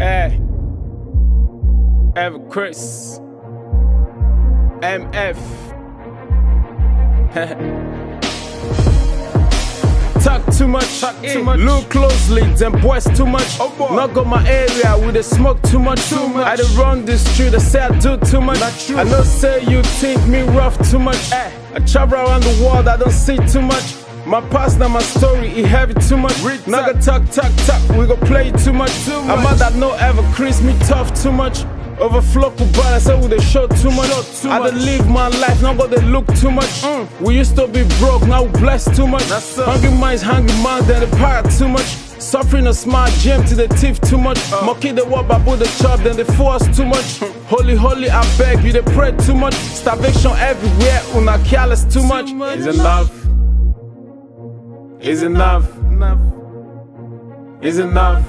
Hey, Ever Chris, MF. Talk too much, Talk too much. Look closely, them boys too much. Oh boy. Not go my area, with dey smoke too much. Too much. I dey run this street, I say I do too much. Not. I know say you think me rough too much. Eh, I travel around the world, I don't see too much. My past now my story, it heavy too much. Read Nigga talk, talk, talk, we go play too much. Too I'm that no ever crease me tough too much. Overflow Kubana, I say we dey show too much. too I much. live my life, now go they look too much. Mm. We used to be broke, now we blessed too much. Hungry minds, hungry minds, then the power too much. Suffering a smart gym to the teeth too much. Monkey the walk, babu the chop, then they force too much. holy, holy, I beg you, they pray too much. Starvation everywhere, una careless too much. much. Is enough. Is enough. Is enough.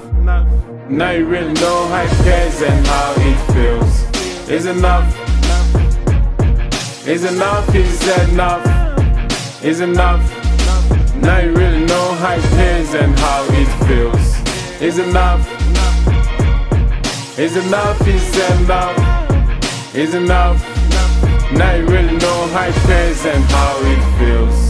Now you really know how it feels and how it feels. Is enough. Is enough. Is enough. Is enough. Now you really know how it feels and how it feels. Is enough. Is enough. Is enough. Is enough. Now you really know how it feels and how it feels.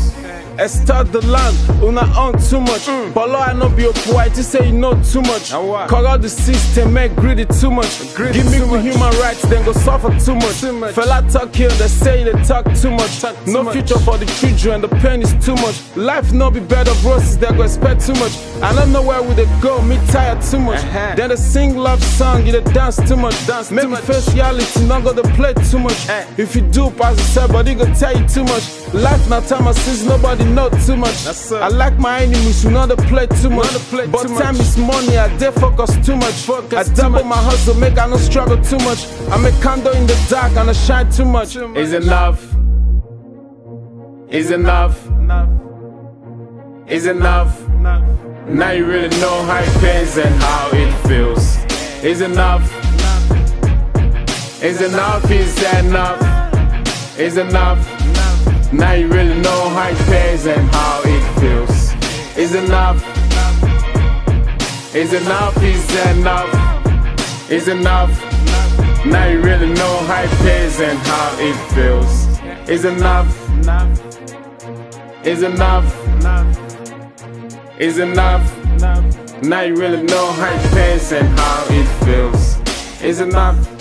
Extort the land, una own too much. But Lord, I no be a white, you say you know too much. What? Corrupt the system, make greedy too much. Greedy Give me good human rights, then go suffer too much. Too much. Fella talk here, they say they talk too much. Talk too no much. future for the children, the pain is too much. Life no be bed of roses, they go expect too much. I don't know where we they go, me tired too much. Uh-huh. Then they sing love song, you they dance too much. Dance Make too much. face reality, not go to play too much. Eh. If you do pass yourself, but they go tell you too much. Life not time since nobody know too much. I like my enemies, you not play too much. play but too time much. is money, I dey focus too much. Focus I double my hustle, make I no struggle too much. I'm a candle in the dark and I shine too much. Too much. Is enough. Is enough. enough, Is enough. enough, Now you really know how it feels and how it feels. Is enough. Is enough. Is enough. Is enough. Now you really know how it feels and how it feels. Is enough. Is enough. Is enough. Is enough. Now you really know how it feels and how it feels. Is enough. Is enough. Is enough. Now you really know how it feels and how it feels. Is enough.